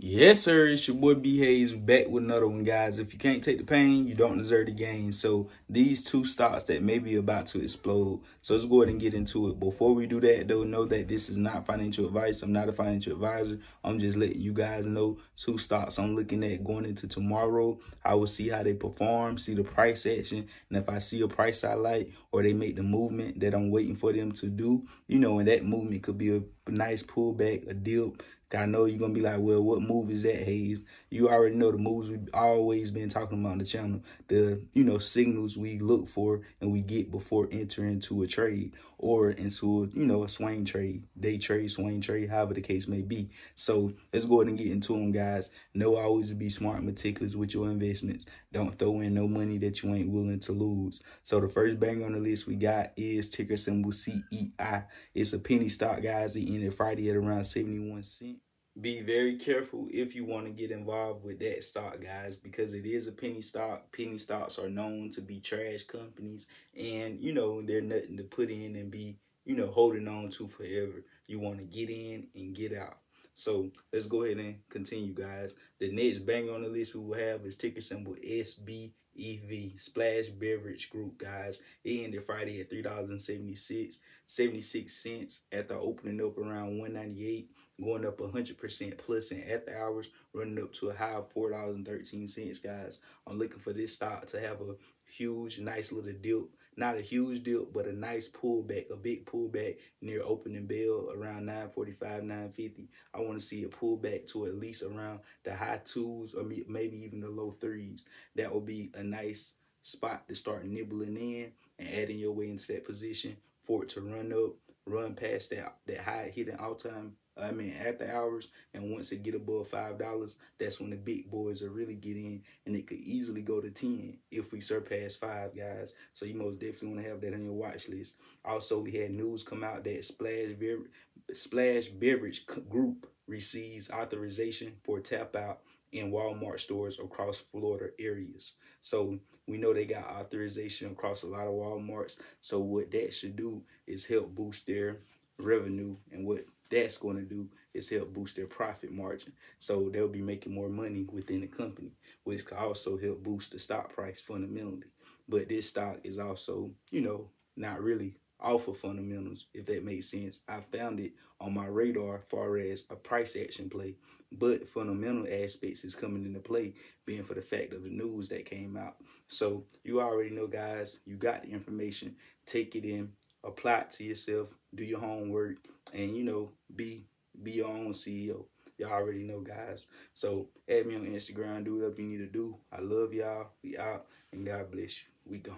Yes, sir. It's your boy B Hayes back with another one, guys. If you can't take the pain, you don't deserve the gain. So these two stocks that may be about to explode. So let's go ahead and get into it. Before we do that, though, know that this is not financial advice. I'm not a financial advisor. I'm just letting you guys know two stocks I'm looking at going into tomorrow. I will see how they perform, see the price action, and if I see a price I like or they make the movement that I'm waiting for them to do, you know, and that movement could be a nice pullback, a dip I know you're gonna be like, well, what move is that, Hayes? You already know the moves we've always been talking about on the channel. The you know signals we look for and we get before entering into a trade or into a, you know a swing trade, day trade, swing trade, however the case may be. So let's go ahead and get into them, guys. Know always be smart and meticulous with your investments. Don't throw in no money that you ain't willing to lose. So the first bang on the list we got is ticker symbol CEI. It's a penny stock, guys. It ended Friday at around 71 cents be very careful if you want to get involved with that stock guys because it is a penny stock. Penny stocks are known to be trash companies and you know they're nothing to put in and be you know holding on to forever. You want to get in and get out. So let's go ahead and continue guys. The next bang on the list we will have is ticker symbol SBEV, Splash Beverage Group, guys. It ended Friday at three dollars and seventy six seventy six cents after opening up around 198 going up 100% plus in after hours, running up to a high of $4.13, guys. I'm looking for this stock to have a huge, nice little dip. Not a huge dip, but a nice pullback, a big pullback near opening bell around 945, 950. I want to see a pullback to at least around the high twos or maybe even the low threes. That would be a nice spot to start nibbling in and adding your way into that position for it to run up, run past that, that high hitting all time I mean, after hours, and once it get above five dollars, that's when the big boys are really get in, and it could easily go to ten if we surpass five guys. So you most definitely want to have that on your watch list. Also, we had news come out that Splash Bever Splash Beverage Group receives authorization for TapouT in Walmart stores across Florida areas. So we know they got authorization across a lot of Walmarts. So what that should do is help boost their revenue and what that's going to do is help boost their profit margin. So they'll be making more money within the company, which could also help boost the stock price fundamentally. But this stock is also, you know, not really of fundamentals, if that makes sense. I found it on my radar far as a price action play, but fundamental aspects is coming into play, being for the fact of the news that came out. So you already know, guys, you got the information. Take it in, apply it to yourself, do your homework, and you know, be be your own CEO. Y'all already know, guys. So add me on Instagram, do whatever you need to do. I love y'all. We out, and God bless you. We gone.